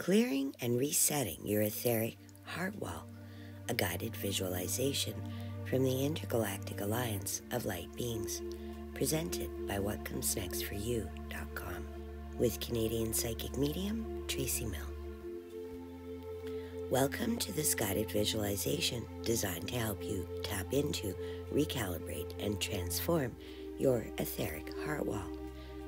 Clearing and Resetting Your Etheric Heart Wall, a guided visualization from the Intergalactic Alliance of Light Beings, presented by WhatComesNextForYou.com with Canadian psychic medium Tracey Milne. Welcome to this guided visualization designed to help you tap into, recalibrate, and transform your etheric heart wall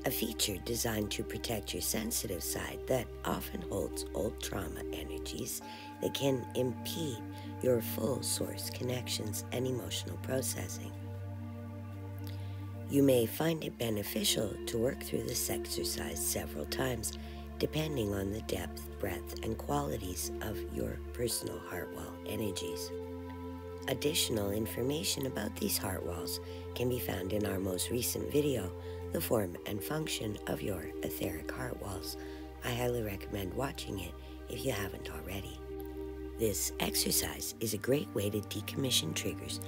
a feature designed to protect your sensitive side that often holds old trauma energies that can impede your full source connections and emotional processing. You may find it beneficial to work through this exercise several times depending on the depth, breadth, and qualities of your personal heart wall energies. Additional information about these heart walls can be found in our most recent video the form and function of your etheric heart walls. I highly recommend watching it if you haven't already. This exercise is a great way to decommission triggers,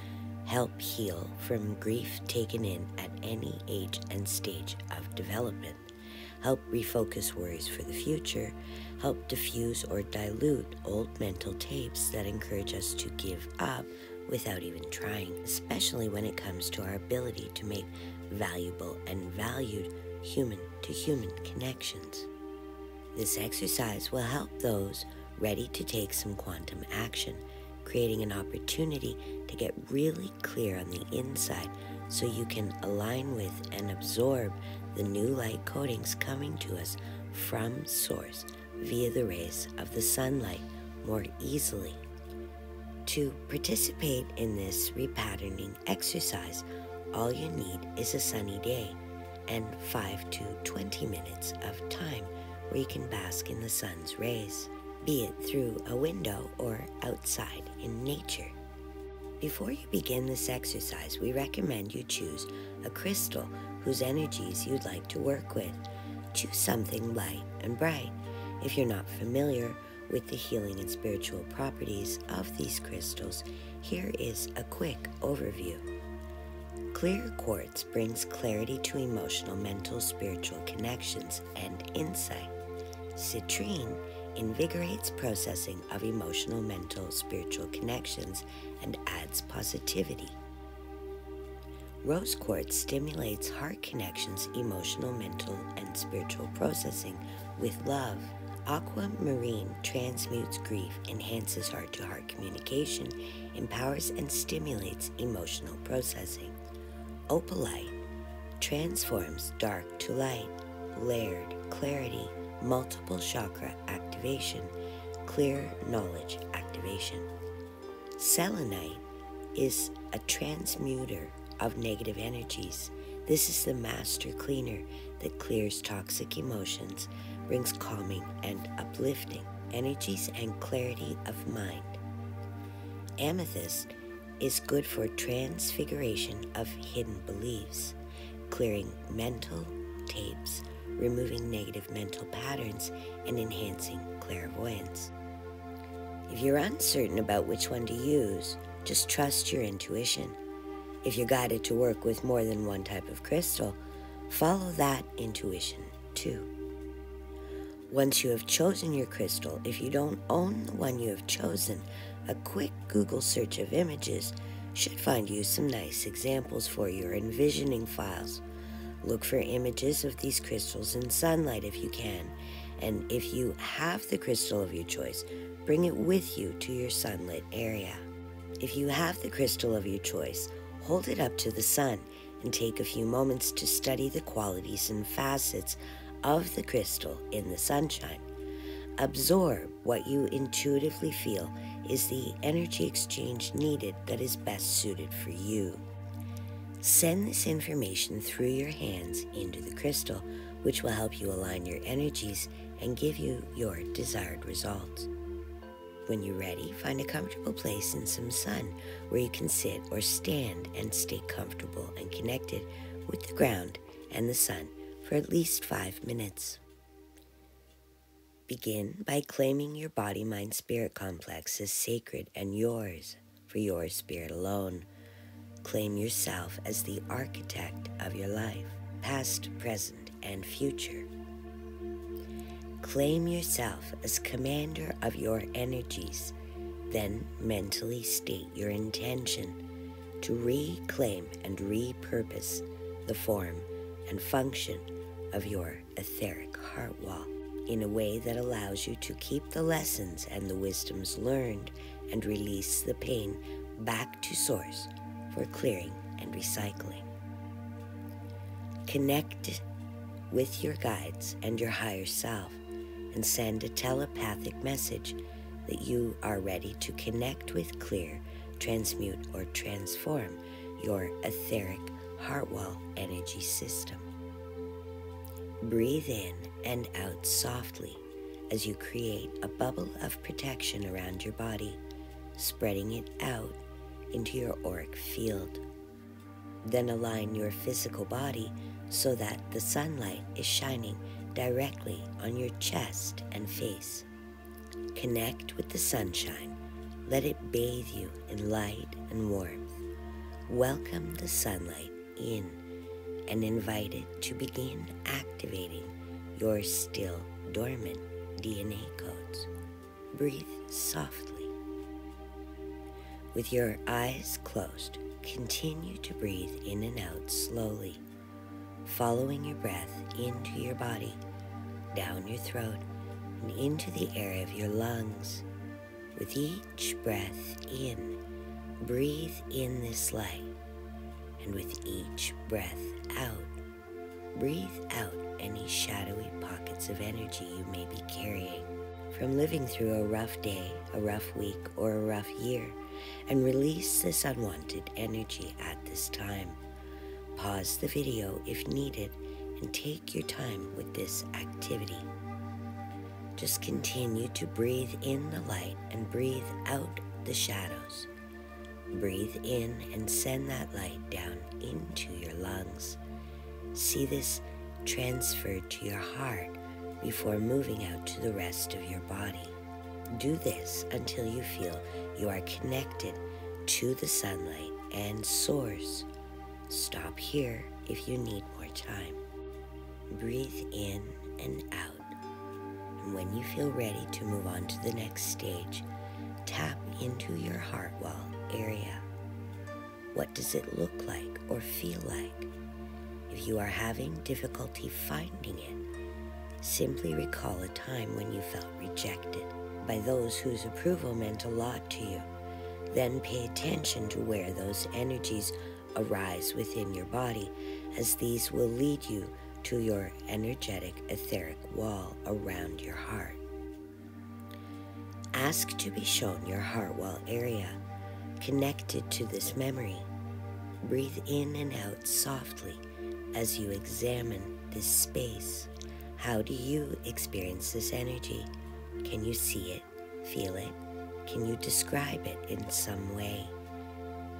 help heal from grief taken in at any age and stage of development, help refocus worries for the future, help diffuse or dilute old mental tapes that encourage us to give up without even trying, especially when it comes to our ability to make valuable and valued human to human connections. This exercise will help those ready to take some quantum action, creating an opportunity to get really clear on the inside so you can align with and absorb the new light coatings coming to us from source via the rays of the sunlight more easily. To participate in this repatterning exercise, all you need is a sunny day and 5 to 20 minutes of time where you can bask in the sun's rays, be it through a window or outside in nature. Before you begin this exercise, we recommend you choose a crystal whose energies you'd like to work with. Choose something light and bright. If you're not familiar with the healing and spiritual properties of these crystals, here is a quick overview. Clear quartz brings clarity to emotional, mental, spiritual connections and insight. Citrine invigorates processing of emotional, mental, spiritual connections and adds positivity. Rose quartz stimulates heart connections, emotional, mental, and spiritual processing with love. Aquamarine transmutes grief, enhances heart to heart communication, empowers and stimulates emotional processing. Opalite transforms dark to light, layered clarity, multiple chakra activation, clear knowledge activation. Selenite is a transmuter of negative energies. This is the master cleaner that clears toxic emotions, brings calming and uplifting energies and clarity of mind. Amethyst is good for transfiguration of hidden beliefs, clearing mental tapes, removing negative mental patterns, and enhancing clairvoyance. If you're uncertain about which one to use, just trust your intuition. If you're guided to work with more than one type of crystal, follow that intuition too. Once you have chosen your crystal, if you don't own the one you have chosen, a quick Google search of images should find you some nice examples for your envisioning files. Look for images of these crystals in sunlight if you can, and if you have the crystal of your choice, bring it with you to your sunlit area. If you have the crystal of your choice, hold it up to the sun and take a few moments to study the qualities and facets of the crystal in the sunshine. Absorb what you intuitively feel is the energy exchange needed that is best suited for you. Send this information through your hands into the crystal, which will help you align your energies and give you your desired results. When you're ready, find a comfortable place in some sun where you can sit or stand and stay comfortable and connected with the ground and the sun for at least five minutes. Begin by claiming your body mind spirit complex as sacred and yours for your spirit alone. Claim yourself as the architect of your life, past, present, and future. Claim yourself as commander of your energies. Then mentally state your intention to reclaim and repurpose the form and function of your etheric heart wall in a way that allows you to keep the lessons and the wisdoms learned and release the pain back to source for clearing and recycling. Connect with your guides and your higher self and send a telepathic message that you are ready to connect with, clear, transmute, or transform your etheric heart wall energy system. Breathe in and out softly as you create a bubble of protection around your body, spreading it out into your auric field. Then align your physical body so that the sunlight is shining directly on your chest and face. Connect with the sunshine. Let it bathe you in light and warmth. Welcome the sunlight in and invite it to begin activating your still dormant DNA codes. Breathe softly. With your eyes closed, continue to breathe in and out slowly, following your breath into your body, down your throat, and into the air of your lungs. With each breath in, breathe in this light, and with each breath out, breathe out any shadowy pockets of energy you may be carrying from living through a rough day, a rough week, or a rough year, and release this unwanted energy at this time. Pause the video if needed and take your time with this activity. Just continue to breathe in the light and breathe out the shadows. Breathe in and send that light down into your lungs. See this transferred to your heart before moving out to the rest of your body. Do this until you feel you are connected to the sunlight and source. Stop here if you need more time. Breathe in and out. And when you feel ready to move on to the next stage, tap into your heart wall area. What does it look like or feel like? If you are having difficulty finding it, simply recall a time when you felt rejected by those whose approval meant a lot to you. Then pay attention to where those energies arise within your body, as these will lead you to your energetic etheric wall around your heart. Ask to be shown your heart wall area connected to this memory. Breathe in and out softly as you examine this space. How do you experience this energy? Can you see it, feel it? Can you describe it in some way?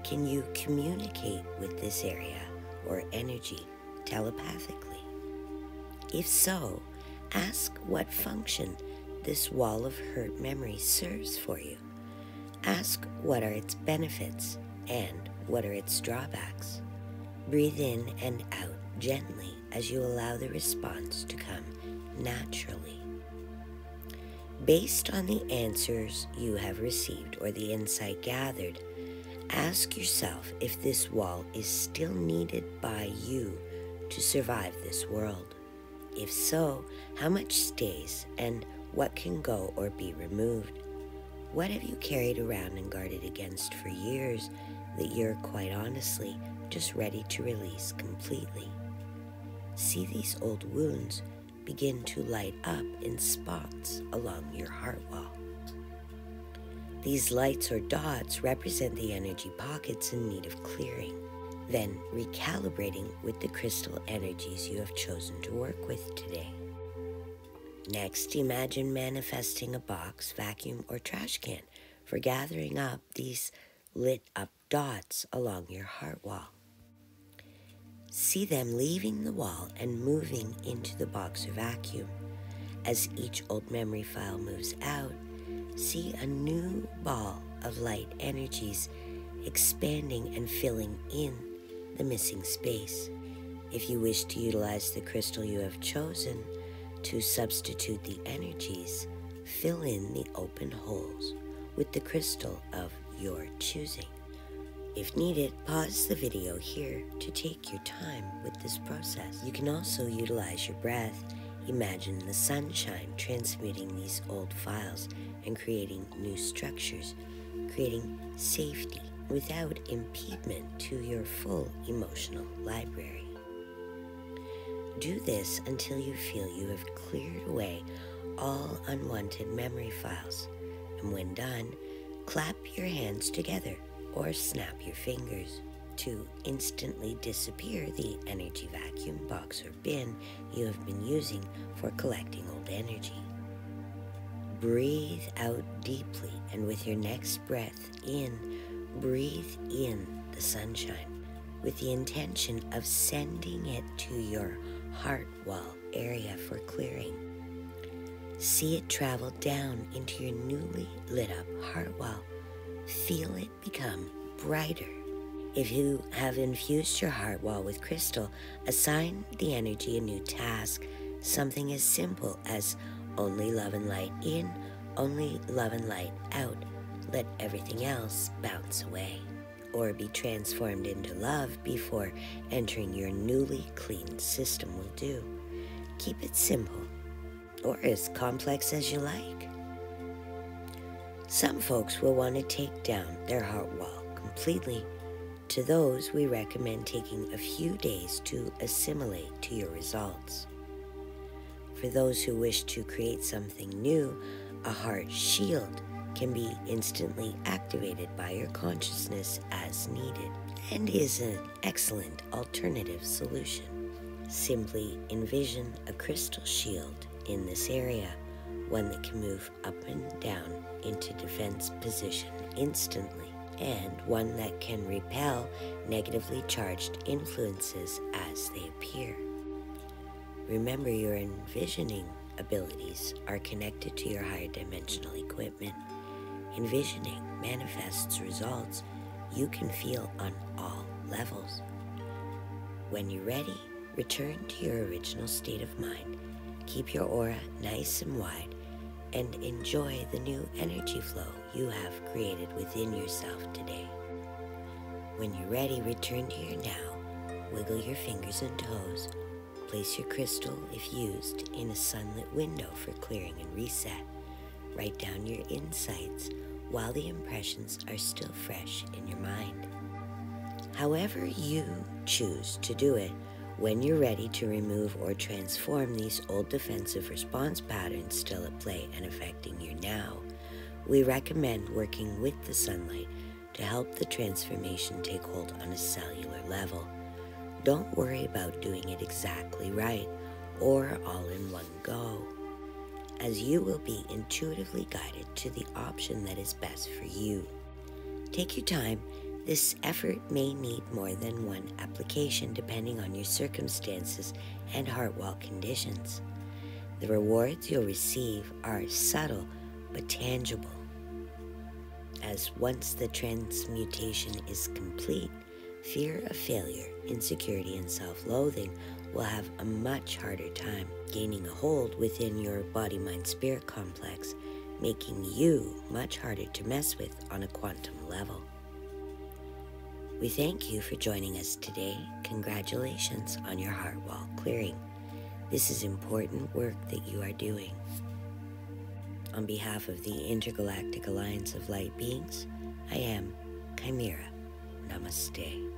Can you communicate with this area or energy telepathically? If so, ask what function this wall of hurt memory serves for you. Ask what are its benefits and what are its drawbacks. Breathe in and out gently as you allow the response to come naturally. Based on the answers you have received or the insight gathered, ask yourself if this wall is still needed by you to survive this world. If so, how much stays and what can go or be removed? What have you carried around and guarded against for years that you're quite honestly just ready to release completely? See these old wounds begin to light up in spots along your heart wall. These lights or dots represent the energy pockets in need of clearing, then recalibrating with the crystal energies you have chosen to work with today. Next, imagine manifesting a box, vacuum, or trash can for gathering up these lit up dots along your heart wall. See them leaving the wall and moving into the box or vacuum. As each old memory file moves out, see a new ball of light energies expanding and filling in the missing space. If you wish to utilize the crystal you have chosen, To substitute the energies, fill in the open holes with the crystal of your choosing. If needed, pause the video here to take your time with this process. You can also utilize your breath. Imagine the sunshine transmuting these old files and creating new structures, creating safety without impediment to your full emotional library. Do this until you feel you have cleared away all unwanted memory files. And when done, clap your hands together or snap your fingers to instantly disappear the energy vacuum box or bin you have been using for collecting old energy. Breathe out deeply and with your next breath in, breathe in the sunshine with the intention of sending it to your heart wall area for clearing. See it travel down into your newly lit up heart wall. Feel it become brighter. If you have infused your heart wall with crystal, assign the energy a new task, something as simple as only love and light in, only love and light out. Let everything else bounce away or be transformed into love before entering your newly cleaned system will do. Keep it simple or as complex as you like. Some folks will want to take down their heart wall completely. To those, we recommend taking a few days to assimilate to your results. For those who wish to create something new, a heart shield can be instantly activated by your consciousness as needed and is an excellent alternative solution. Simply envision a crystal shield in this area, one that can move up and down into defense position instantly, and one that can repel negatively charged influences as they appear. Remember, your envisioning abilities are connected to your higher dimensional equipment. Envisioning manifests results you can feel on all levels. When you're ready, return to your original state of mind Keep your aura nice and wide and enjoy the new energy flow you have created within yourself today. When you're ready, return to your now. Wiggle your fingers and toes. Place your crystal, if used, in a sunlit window for clearing and reset. Write down your insights while the impressions are still fresh in your mind. However, you choose to do it when you're ready to remove or transform these old defensive response patterns still at play and affecting you now, we recommend working with the sunlight to help the transformation take hold on a cellular level. Don't worry about doing it exactly right or all in one go, as you will be intuitively guided to the option that is best for you. Take your time this effort may need more than one application depending on your circumstances and heart wall conditions. The rewards you'll receive are subtle but tangible. As once the transmutation is complete, fear of failure, insecurity, and self loathing will have a much harder time gaining a hold within your body mind spirit complex, making you much harder to mess with on a quantum level. We thank you for joining us today. Congratulations on your heart wall clearing. This is important work that you are doing. On behalf of the Intergalactic Alliance of Light Beings, I am Chimera. Namaste.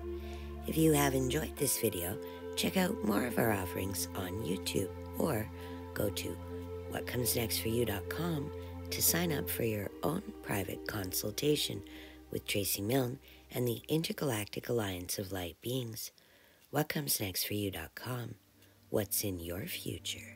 If you have enjoyed this video, check out more of our offerings on YouTube or go to whatcomesnextforyou.com to sign up for your own private consultation with Tracey Milne and the Intergalactic Alliance of Light Beings. What comes next for you.com? What's in your future?